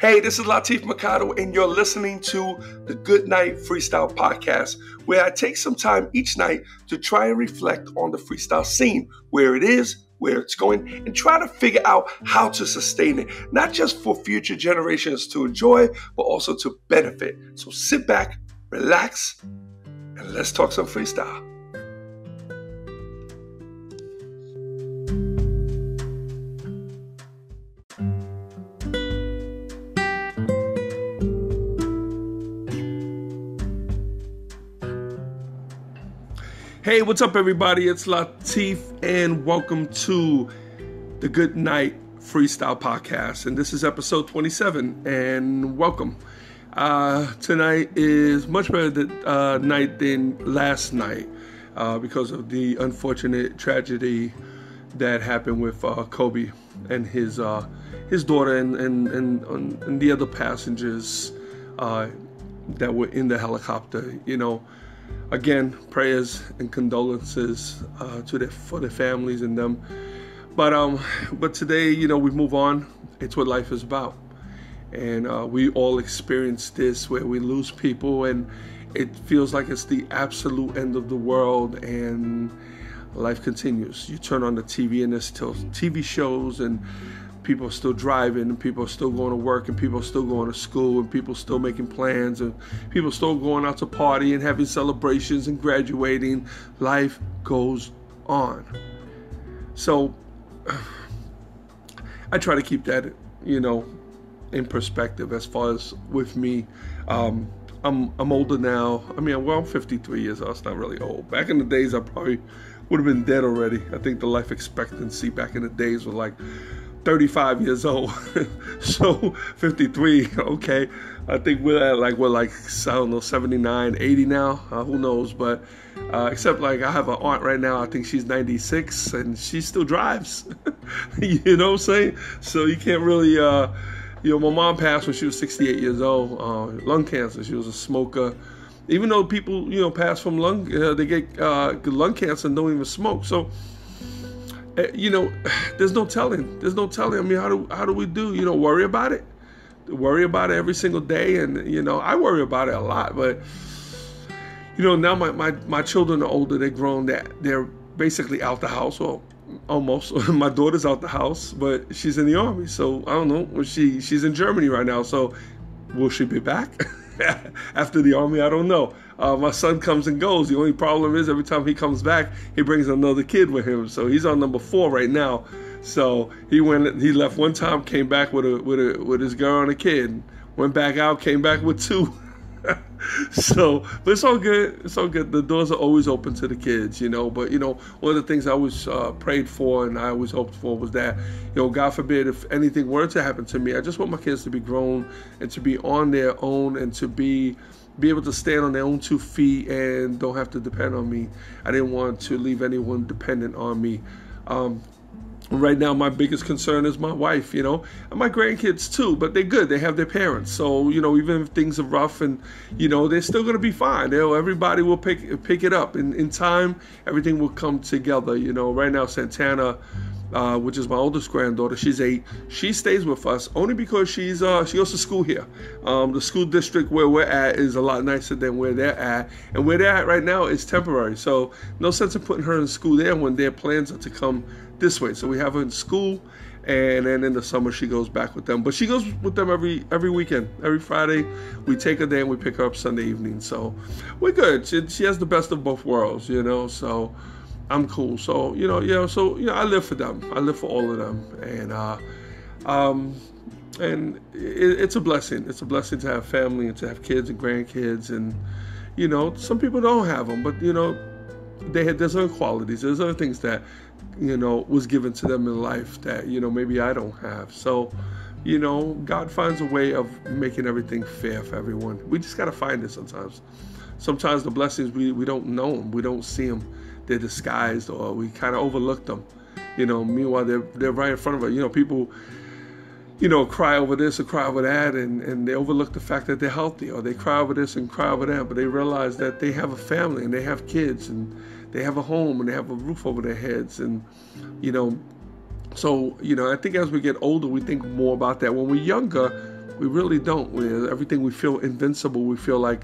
Hey, this is Latif Mercado, and you're listening to the Good Night Freestyle Podcast, where I take some time each night to try and reflect on the freestyle scene, where it is, where it's going, and try to figure out how to sustain it, not just for future generations to enjoy, but also to benefit. So sit back, relax, and let's talk some freestyle. Hey, what's up, everybody? It's Latif, and welcome to the Good Night Freestyle Podcast. And this is episode 27, and welcome. Uh, tonight is much better than, uh, night than last night uh, because of the unfortunate tragedy that happened with uh, Kobe and his uh, his daughter and and, and, and the other passengers uh, that were in the helicopter. You know again, prayers and condolences uh, to their for their families and them. But um, but today, you know, we move on. It's what life is about, and uh, we all experience this where we lose people, and it feels like it's the absolute end of the world, and life continues. You turn on the TV, and there's still TV shows and people are still driving and people are still going to work and people are still going to school and people are still making plans and people are still going out to party and having celebrations and graduating. Life goes on. So I try to keep that, you know, in perspective as far as with me. Um, I'm I'm older now. I mean, well, I'm 53 years old. It's not really old. Back in the days, I probably would have been dead already. I think the life expectancy back in the days was like 35 years old. so 53, okay. I think we're at like, we're like, I don't know, 79, 80 now. Uh, who knows? But uh, except like I have an aunt right now, I think she's 96 and she still drives. you know what I'm saying? So you can't really, uh, you know, my mom passed when she was 68 years old, uh, lung cancer. She was a smoker. Even though people, you know, pass from lung, uh, they get uh, lung cancer and don't even smoke. So, Eh, you know, there's no telling. There's no telling. I mean, how do how do we do? You know, worry about it, worry about it every single day, and you know, I worry about it a lot. But you know, now my my, my children are older. They're grown. That they're, they're basically out the house. Well, almost. my daughter's out the house, but she's in the army. So I don't know. She she's in Germany right now. So will she be back after the army? I don't know. Uh, my son comes and goes. The only problem is every time he comes back, he brings another kid with him. So he's on number four right now. So he went. He left one time, came back with a with a with his girl and a kid. Went back out, came back with two. so, but it's all good. It's all good. The doors are always open to the kids, you know. But you know, one of the things I always uh, prayed for and I always hoped for was that, you know, God forbid if anything were to happen to me, I just want my kids to be grown and to be on their own and to be be able to stand on their own two feet and don't have to depend on me. I didn't want to leave anyone dependent on me. Um, right now my biggest concern is my wife you know and my grandkids too but they're good they have their parents so you know even if things are rough and you know they're still going to be fine They'll, everybody will pick pick it up in, in time everything will come together you know right now santana uh, which is my oldest granddaughter. She's eight. She stays with us only because she's uh, she goes to school here. Um, the school district where we're at is a lot nicer than where they're at, and where they're at right now is temporary. So no sense in putting her in school there when their plans are to come this way. So we have her in school, and then in the summer she goes back with them. But she goes with them every every weekend, every Friday. We take her there and we pick her up Sunday evening. So we're good. She, she has the best of both worlds, you know. So. I'm cool. So you know, yeah. So you know, I live for them. I live for all of them, and uh, um, and it, it's a blessing. It's a blessing to have family and to have kids and grandkids, and you know, some people don't have them, but you know, they had there's other qualities. There's other things that you know was given to them in life that you know maybe I don't have. So. You know, God finds a way of making everything fair for everyone. We just got to find it sometimes. Sometimes the blessings, we, we don't know them, we don't see them they're disguised or we kind of overlook them. You know, meanwhile they're they're right in front of us. You know, people, you know, cry over this or cry over that, and and they overlook the fact that they're healthy, or they cry over this and cry over that, but they realize that they have a family and they have kids and they have a home and they have a roof over their heads, and you know, so you know, I think as we get older, we think more about that. When we're younger, We really don't. We, everything we feel invincible. We feel like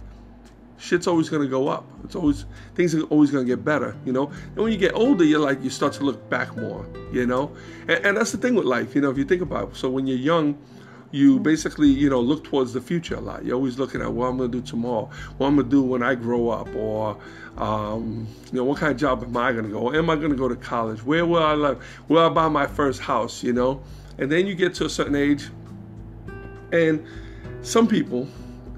shit's always going to go up. It's always things are always going to get better, you know. And when you get older, you're like you start to look back more, you know. And, and that's the thing with life, you know. If you think about it, so when you're young, you basically you know look towards the future a lot. You're always looking at what I'm going to do tomorrow, what I'm going to do when I grow up, or um, you know what kind of job am I going to go? Am I going to go to college? Where will I live? Will I buy my first house? You know. And then you get to a certain age, and some people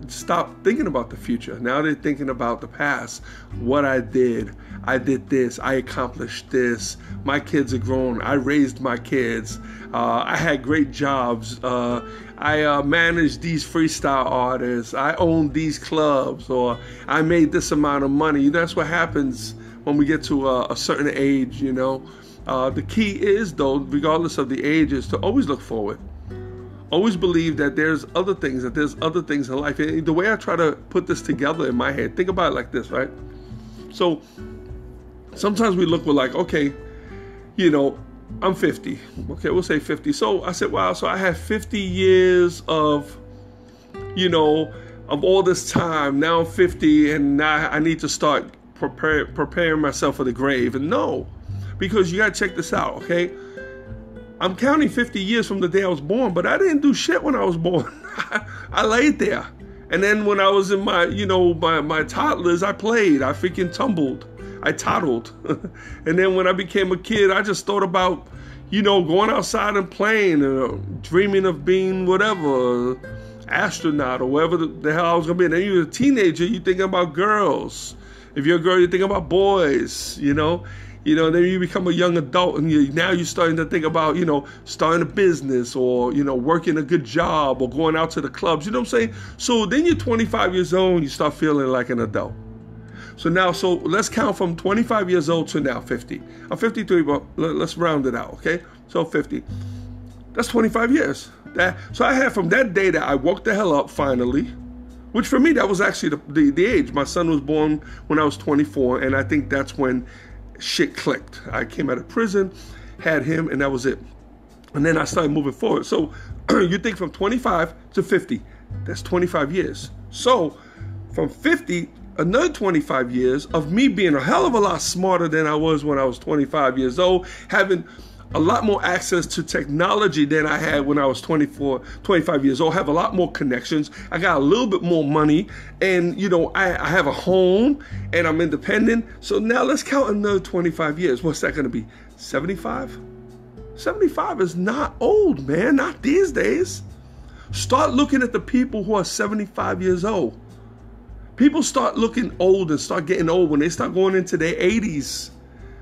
stop thinking about the future. Now they're thinking about the past. What I did. I did this. I accomplished this. My kids are grown. I raised my kids. Uh, I had great jobs. Uh, I uh, managed these freestyle artists. I own these clubs, or I made this amount of money. That's what happens when we get to a, a certain age, you know. Uh, the key is, though, regardless of the age, is to always look forward always believe that there's other things, that there's other things in life. And the way I try to put this together in my head, think about it like this, right? So sometimes we look, we're like, okay, you know, I'm 50. Okay, we'll say 50. So I said, wow, so I have 50 years of, you know, of all this time. Now I'm 50 and now I need to start prepare, preparing myself for the grave. And no, because you got to check this out, okay? I'm counting 50 years from the day I was born, but I didn't do shit when I was born. I laid there. And then when I was in my, you know, my, my toddlers, I played. I freaking tumbled. I toddled. and then when I became a kid, I just thought about, you know, going outside and playing, uh, dreaming of being whatever, astronaut or whatever the, hell I was going to be. And then you're a teenager, you're thinking about girls. If you're a girl, you're thinking about boys, you know? You know, then you become a young adult and you, now you're starting to think about, you know, starting a business or, you know, working a good job or going out to the clubs. You know what I'm saying? So then you're 25 years old and you start feeling like an adult. So now, so let's count from 25 years old to now 50. I'm 53, but let's round it out, okay? So 50. That's 25 years. That so I had from that day that I woke the hell up finally, which for me that was actually the, the, the age. My son was born when I was 24, and I think that's when shit clicked. I came out of prison, had him, and that was it. And then I started moving forward. So you think from 25 to 50, that's 25 years. So from 50, another 25 years of me being a hell of a lot smarter than I was when I was 25 years old, having a lot more access to technology than I had when I was 24, 25 years old. Have a lot more connections. I got a little bit more money, and you know, I, I have a home and I'm independent. So now let's count another 25 years. What's that going to be? 75? 75 is not old, man. Not these days. Start looking at the people who are 75 years old. People start looking old and start getting old when they start going into their 80s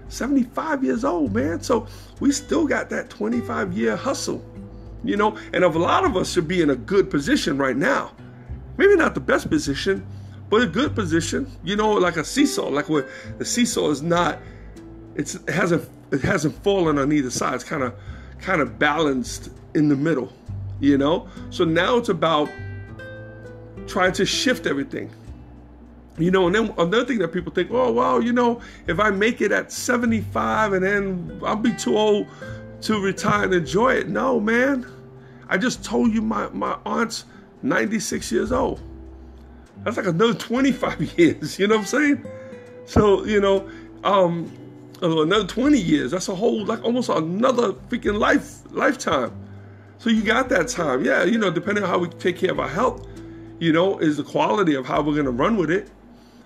75 years old, man. So we still got that 25 year hustle, you know, and a lot of us should be in a good position right now. Maybe not the best position, but a good position, you know, like a seesaw, like where the seesaw is not, it's, it hasn't, it hasn't fallen on either side. It's kind of, kind of balanced in the middle, you know? So now it's about trying to shift everything you know, and then another thing that people think, oh, well, you know, if I make it at 75 and then I'll be too old to retire and enjoy it. No, man. I just told you my, my aunt's 96 years old. That's like another 25 years, you know what I'm saying? So, you know, um, another 20 years, that's a whole, like almost another freaking life, lifetime. So you got that time. Yeah, you know, depending on how we take care of our health, you know, is the quality of how we're going to run with it.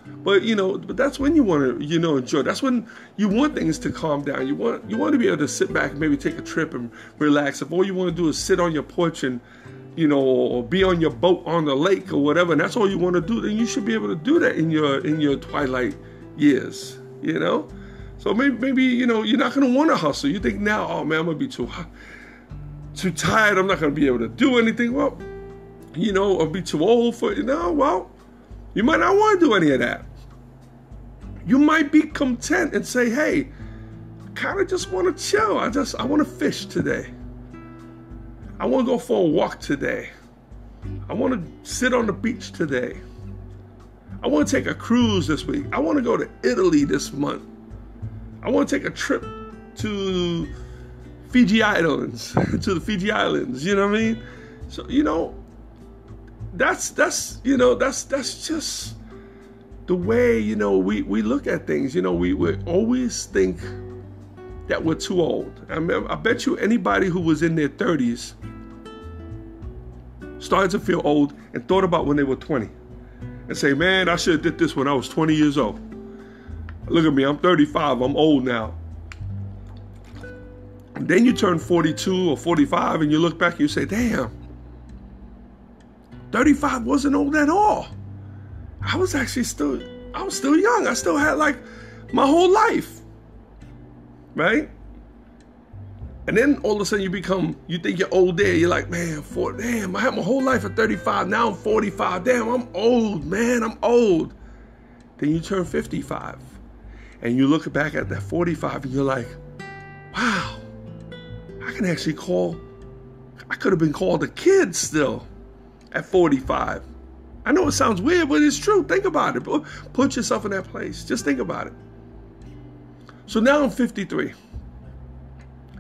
But you know, but that's when you want to, you know, enjoy. That's when you want things to calm down. You want you want to be able to sit back and maybe take a trip and relax. If all you want to do is sit on your porch and you know, or be on your boat on the lake or whatever, and that's all you want to do, then you should be able to do that in your in your twilight years. You know, so maybe maybe you know you're not going to want to hustle. You think now, oh man, I'm gonna be too too tired. I'm not going to be able to do anything. Well, you know, or be too old for you know. well, you might not want to do any of that. You might be content and say, hey, kind of just want to chill. I just, I want to fish today. I want to go for a walk today. I want to sit on the beach today. I want to take a cruise this week. I want to go to Italy this month. I want to take a trip to Fiji Islands, to the Fiji Islands. You know what I mean? So, you know, that's that's you know that's that's just the way you know we we look at things. You know, we we always think that we're too old. I, mean, I bet you anybody who was in their 30s started to feel old and thought about when they were 20 and say, man, I should have did this when I was 20 years old. Look at me, I'm 35, I'm old now. And then you turn 42 or 45 and you look back and you say, damn, 35 wasn't old at all. I was actually still, I was still young. I still had like my whole life. Right? And then all of a sudden you become, you think you're old there. You're like, man, for, damn, I had my whole life at 35. Now I'm 45. Damn, I'm old, man. I'm old. Then you turn 55. And you look back at that 45 and you're like, wow, I can actually call, I could have been called a kid still at 45. I know it sounds weird, but it's true. Think about it. Put yourself in that place. Just think about it. So now I'm 53.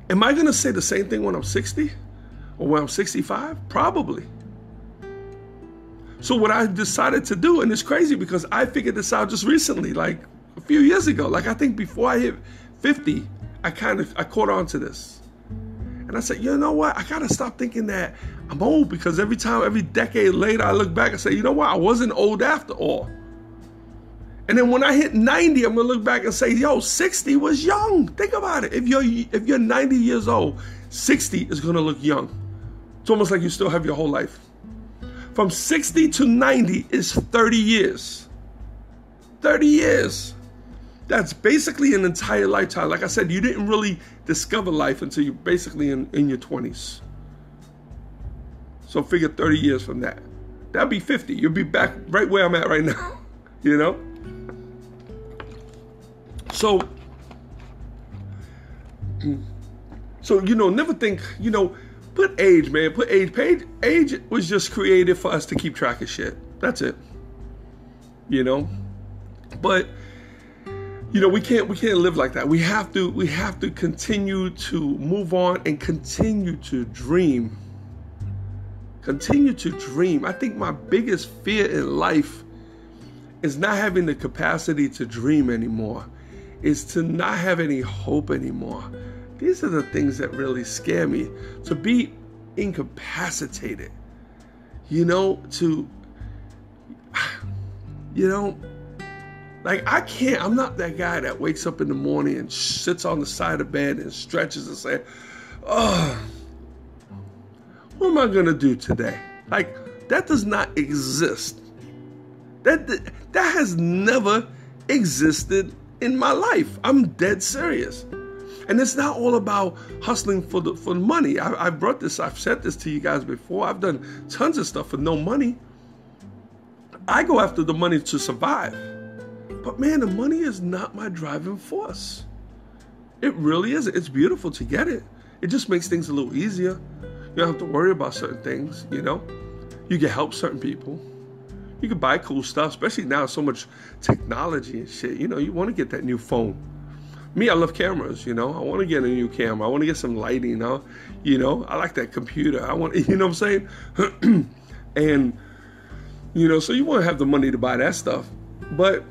Am I going to say the same thing when I'm 60 or when I'm 65? Probably. So what I decided to do, and it's crazy because I figured this out just recently, like a few years ago. Like I think before I hit 50, I kind of I caught on to this. And I said, you know what? I gotta stop thinking that I'm old because every time, every decade later, I look back and say, you know what? I wasn't old after all. And then when I hit 90, I'm gonna look back and say, yo, 60 was young. Think about it. If you're if you're 90 years old, 60 is gonna look young. It's almost like you still have your whole life. From 60 to 90 is 30 years. 30 years. That's basically an entire lifetime. Like I said, you didn't really discover life until you're basically in, in your 20s. So figure 30 years from that. That'd be 50. You'll be back right where I'm at right now. you know? So, so you know, never think, you know, put age, man. Put age. Age, age was just created for us to keep track of shit. That's it. You know? But you know we can't we can't live like that. We have to we have to continue to move on and continue to dream. Continue to dream. I think my biggest fear in life is not having the capacity to dream anymore. Is to not have any hope anymore. These are the things that really scare me. To be incapacitated. You know to you know like I can't. I'm not that guy that wakes up in the morning and sits on the side of bed and stretches and says, "Oh, what am I gonna do today?" Like that does not exist. That that has never existed in my life. I'm dead serious. And it's not all about hustling for the for money. I, I brought this. I've said this to you guys before. I've done tons of stuff for no money. I go after the money to survive. But man, the money is not my driving force. It really isn't. It's beautiful to get it. It just makes things a little easier. You don't have to worry about certain things, you know? You can help certain people. You can buy cool stuff, especially now, so much technology and shit. You know, you want to get that new phone. Me, I love cameras, you know. I want to get a new camera. I want to get some lighting, you know. You know, I like that computer. I want, you know what I'm saying? and, you know, so you want to have the money to buy that stuff. But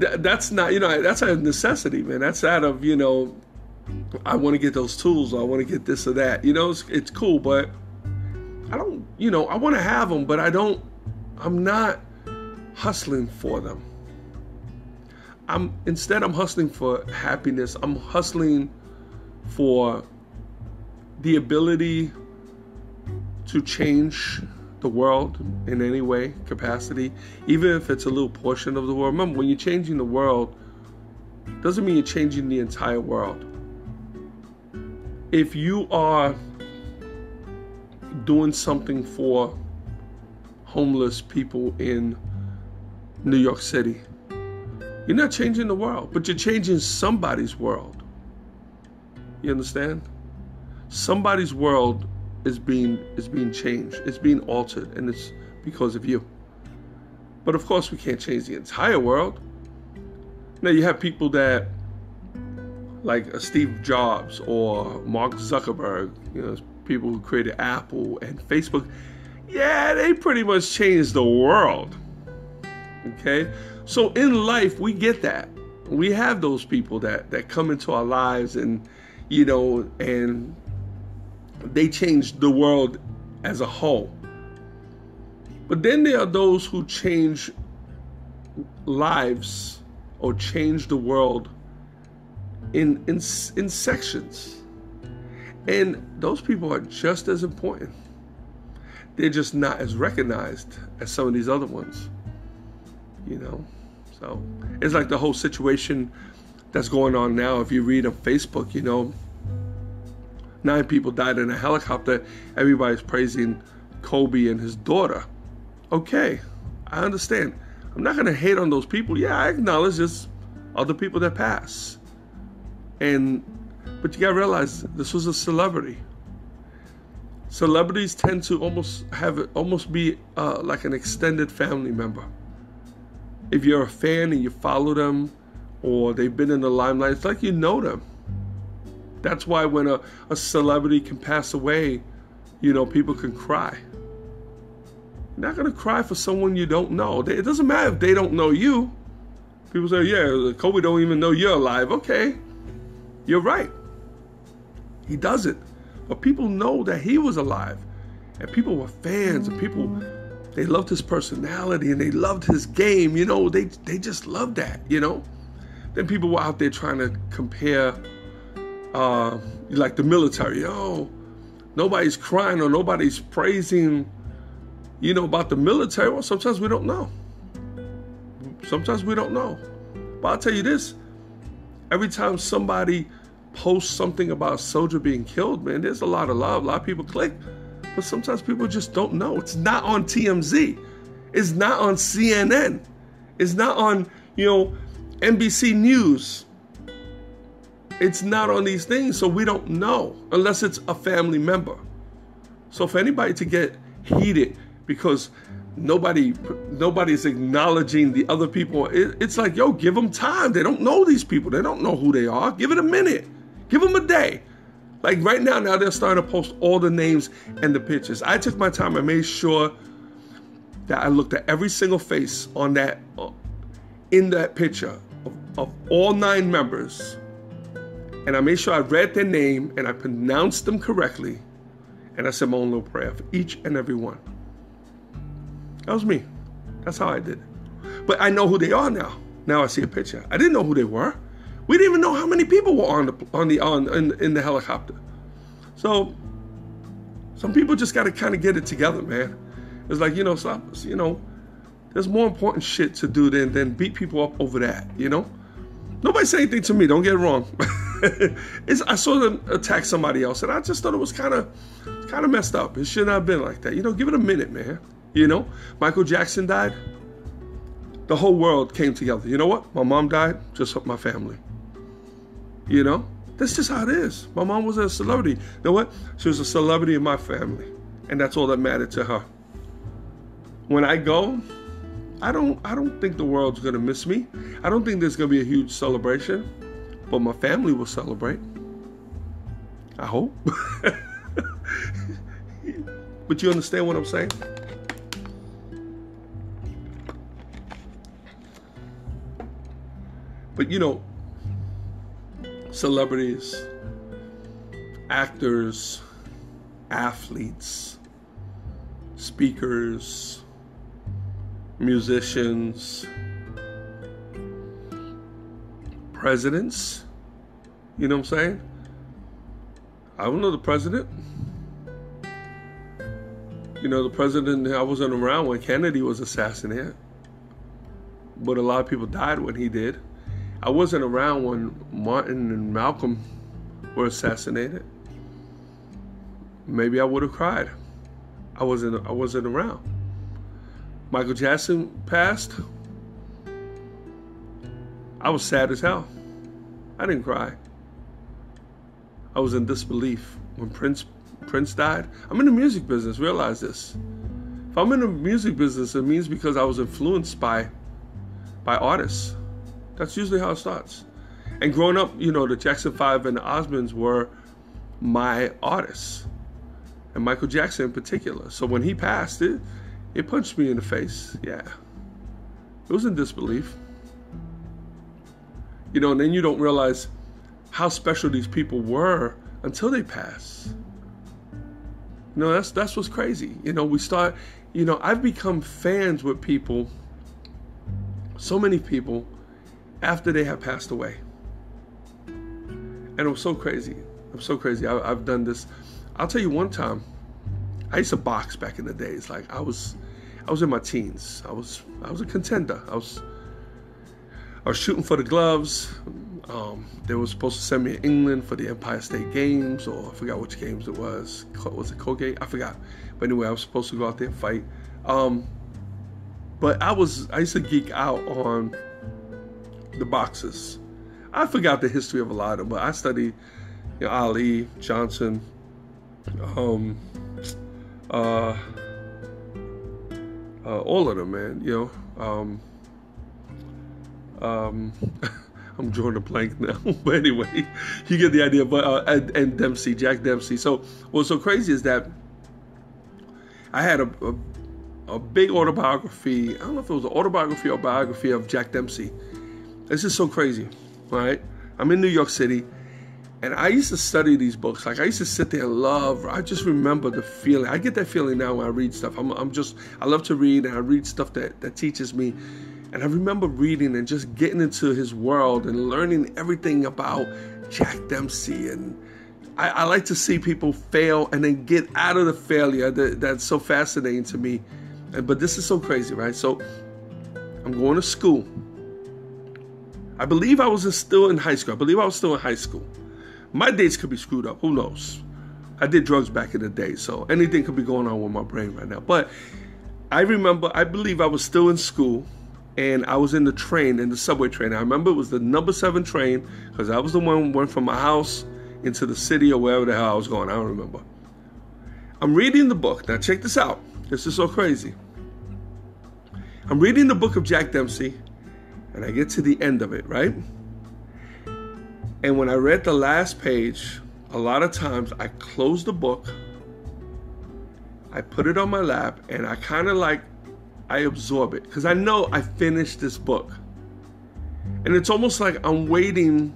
th- that's not you know that's a necessity, man. That's out of you know I want to get those tools. I want to get this or that. You know, it's, it's cool, but I don't. You know, I want to have them, but I don't. I'm not hustling for them. I'm instead. I'm hustling for happiness. I'm hustling for the ability to change the world in any way, capacity, even if it's a little portion of the world. Remember, when you're changing the world, doesn't mean you're changing the entire world. If you are doing something for homeless people in New York City, you're not changing the world, but you're changing somebody's world. You understand? Somebody's world is being is being changed. It's being altered, and it's because of you. But of course, we can't change the entire world. Now you have people that, like uh, Steve Jobs or Mark Zuckerberg, you know, people who created Apple and Facebook. yeah, they pretty much changed the world. Okay? So in life, we get that. We have those people that, that come into our lives and, you know, and they change the world as a whole. But then there are those who change lives or change the world in, in, in sections. And those people are just as important. They're just not as recognized as some of these other ones. You know? So it's like the whole situation that's going on now. If you read on Facebook, you know, nine people died in a helicopter. Everybody's praising Kobe and his daughter. Okay, I understand. I'm not going to hate on those people. Yeah, I acknowledge there's other people that pass. And but you got to realize this was a celebrity. Celebrities tend to almost have almost be uh, like an extended family member. If you're a fan and you follow them, or they've been in the limelight, it's like you know them. That's why when a, a celebrity can pass away, you know, people can cry. You're not going to cry for someone you don't know. It doesn't matter if they don't know you. People say, yeah, Kobe don't even know you're alive. Okay, you're right. He doesn't. But people know that he was alive. And people were fans and people they loved his personality and they loved his game. You know, they they just loved that, you know? Then people were out there trying to compare uh like the military. Oh, nobody's crying or nobody's praising, you know, about the military. Well, sometimes we don't know. Sometimes we don't know. But I'll tell you this every time somebody posts something about a soldier being killed, man, there's a lot of love. A lot of people click, but sometimes people just don't know. It's not on TMZ. It's not on CNN. It's not on, you know, NBC News. It's not on these things, so we don't know unless it's a family member. So for anybody to get heated because nobody nobody's acknowledging the other people, it, it's like, yo, give them time. They don't know these people. They don't know who they are. Give it a minute. Give them a day. Like right now, now they're starting to post all the names and the pictures. I took my time. I made sure that I looked at every single face on that, uh, in that picture of, of all nine members, and I made sure I read their name and I pronounced them correctly, and I said my own little prayer for each and every one. That was me. That's how I did it. But I know who they are now. Now I see a picture. I didn't know who they were. We didn't even know how many people were on the on the on in, in the helicopter. So some people just got to kind of get it together, man. It's like you know, so, you know, there's more important shit to do than than beat people up over that. You know, nobody said anything to me. Don't get it wrong. I saw them attack somebody else, and I just thought it was kind of kind of messed up. It shouldn't have been like that. You know, give it a minute, man. You know, Michael Jackson died. The whole world came together. You know what? My mom died, just my family. You know, that's just how it is. My mom was a celebrity. You know what? She was a celebrity in my family, and that's all that mattered to her. When I go, I don't I don't think the world's gonna miss me. I don't think there's gonna be a huge celebration, but my family will celebrate. I hope. but you understand what I'm saying? But you know, celebrities, actors, athletes, speakers, musicians, presidents. You know what I'm saying? I don't know the president. You know, the president, I wasn't around when Kennedy was assassinated, but a lot of people died when he did. I wasn't around when Martin and Malcolm were assassinated. Maybe I would have cried. I wasn't I wasn't around. Michael Jackson passed. I was sad as hell. I didn't cry. I was in disbelief when Prince Prince died. I'm in the music business. Realize this. If I'm in the music business, it means because I was influenced by by artists. That's usually how it starts. And growing up, you know, the Jackson Five and the Osmonds were my artists. and Michael Jackson in particular. So when he passed it, it punched me in the face. Yeah. It was in disbelief. You know, and then you don't realize how special these people were until they pass. You know, that's that's what's crazy. You know, we start, you know, I've become fans with people, so many people, after they have passed away. And it was so crazy. I'm so crazy. I, I've done this. I'll tell you one time. I used to box back in the days. Like I was, I was in my teens. I was, I was a contender. I was, I was shooting for the gloves. Um, they were supposed to send me to England for the Empire State Games, or I forgot which games it was. Was it Colgate? I forgot. But anyway, I was supposed to go out there and fight. Um, but I was, I used to geek out on the boxes. I forgot the history of a lot of them, but I studied you know, Ali, Johnson, um, uh, uh, all of them, man. You know, um, um, I'm drawing a blank now, but anyway, you get the idea. But uh, and, and, Dempsey, Jack Dempsey. So what's so crazy is that I had a, a, a big autobiography. I don't know if it was an autobiography or biography of Jack Dempsey. This is so crazy, right? I'm in New York City. And I used to study these books. Like I used to sit there and love. I just remember the feeling. I get that feeling now when I read stuff. I'm, I'm just I love to read and I read stuff that that teaches me and I remember reading and just getting into his world and learning everything about Jack Dempsey. And I, I like to see people fail and then get out of the failure. That, that's so fascinating to me. But this is so crazy, right? So I'm going to school. I believe I was still in high school. I believe I was still in high school. My dates could be screwed up. Who knows? I did drugs back in the day, so anything could be going on with my brain right now. But I remember, I believe I was still in school and I was in the train, in the subway train. I remember it was the number seven train because I was the one went from my house into the city or wherever the hell I was going. I don't remember. I'm reading the book. Now check this out. This is so crazy. I'm reading the book of Jack Dempsey, and I get to the end of it, right? And when I read the last page, a lot of times I close the book, I put it on my lap, and I kind of like I absorb it because I know I finished this book. And it's almost like I'm waiting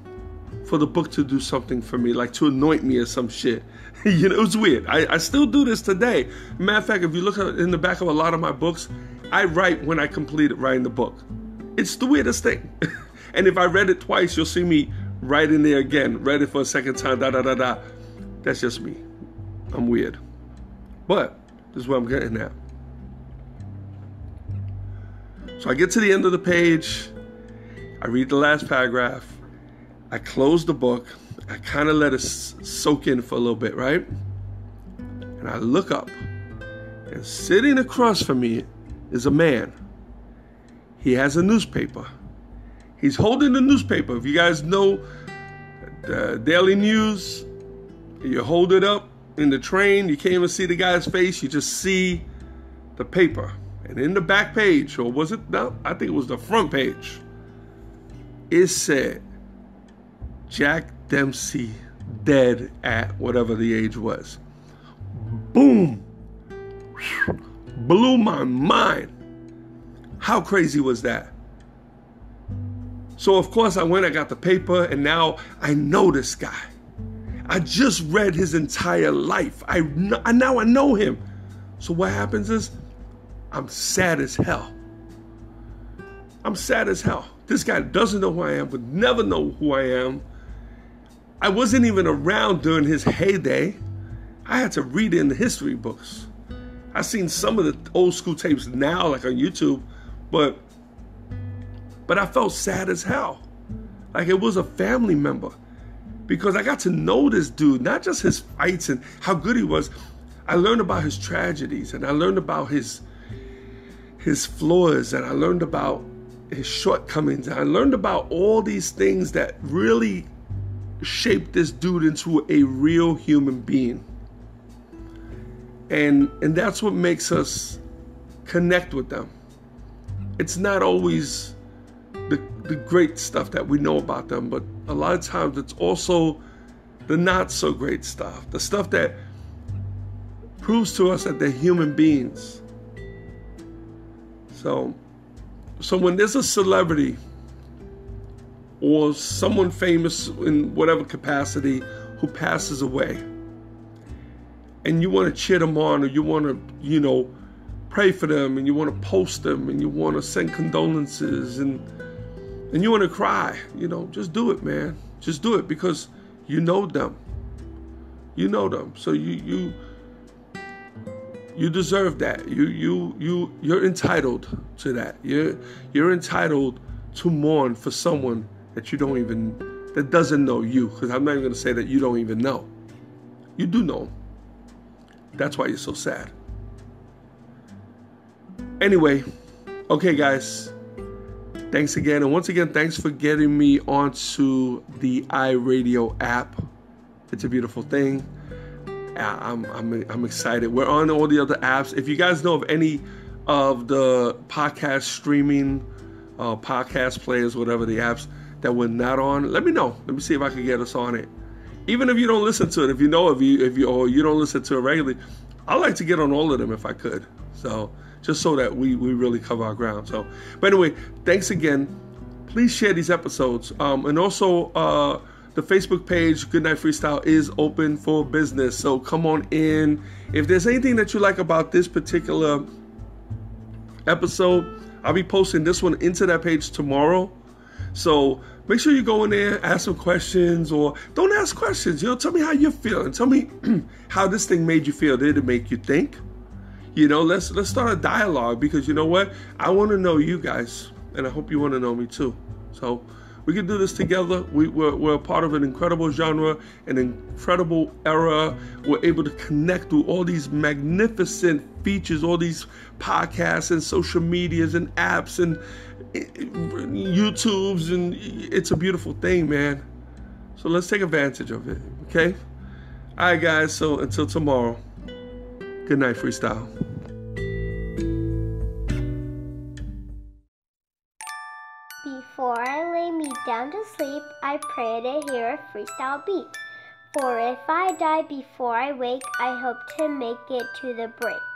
for the book to do something for me, like to anoint me or some shit. you know, it's weird. I, I still do this today. Matter of fact, if you look in the back of a lot of my books, I write when I completed writing the book. It's the weirdest thing. and if I read it twice, you'll see me write in there again, read it for a second time, da da da da. That's just me. I'm weird. But this is what I'm getting at. So I get to the end of the page, I read the last paragraph, I close the book, I kind of let it soak in for a little bit, right? And I look up, and sitting across from me is a man. He has a newspaper. He's holding the newspaper. If you guys know the Daily News, you hold it up in the train, you can't even see the guy's face, you just see the paper. And in the back page, or was it? No, I think it was the front page. It said Jack Dempsey dead at whatever the age was. Boom! Blew my mind. How crazy was that? So, of course, I went, I got the paper, and now I know this guy. I just read his entire life. I, now I know him. So, what happens is I'm sad as hell. I'm sad as hell. This guy doesn't know who I am, would never know who I am. I wasn't even around during his heyday. I had to read in the history books. I've seen some of the old school tapes now, like on YouTube, but but I felt sad as hell. Like it was a family member. Because I got to know this dude, not just his fights and how good he was. I learned about his tragedies and I learned about his his flaws and I learned about his shortcomings and I learned about all these things that really shaped this dude into a real human being. And and that's what makes us connect with them. It's not always the, the great stuff that we know about them, but a lot of times it's also the not so great stuff, the stuff that proves to us that they're human beings. So, so when there's a celebrity or someone famous in whatever capacity who passes away, and you want to cheer them on, or you want to, you know, pray for them, and you want to post them, and you want to send condolences, and and you want to cry, you know, just do it, man. Just do it because you know them. You know them, so you you you deserve that. You you you you're entitled to that. You're you're entitled to mourn for someone that you don't even that doesn't know you. Because I'm not even gonna say that you don't even know. You do know. That's why you're so sad. Anyway, okay, guys. Thanks again, and once again, thanks for getting me onto the iRadio app. It's a beautiful thing. I'm, I'm, I'm excited. We're on all the other apps. If you guys know of any of the podcast streaming, uh, podcast players, whatever the apps that we're not on, let me know. Let me see if I can get us on it. Even if you don't listen to it, if you know if you if you or you don't listen to it regularly, I like to get on all of them if I could. So just so that we we really cover our ground. So, but anyway, thanks again. Please share these episodes, um, and also. Uh, the Facebook page, Goodnight Freestyle, is open for business. So come on in. If there's anything that you like about this particular episode, I'll be posting this one into that page tomorrow. So make sure you go in there, ask some questions, or don't ask questions. You know, tell me how you're feeling. Tell me how this thing made you feel. Did it make you think? You know, let's let's start a dialogue because you know what? I want to know you guys, and I hope you want to know me too. So we can do this together. We, we're, we're a part of an incredible genre, an incredible era. We're able to connect through all these magnificent features, all these podcasts and social medias and apps and eh, YouTubes, and it's a beautiful thing, man. So let's take advantage of it, okay? All right, guys. So until tomorrow, good night, freestyle. To sleep, I pray to hear a freestyle beat. For if I die before I wake, I hope to make it to the break.